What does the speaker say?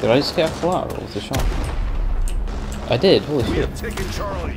Did I just get a collateral with the shot? I did, holy shit. taken Charlie.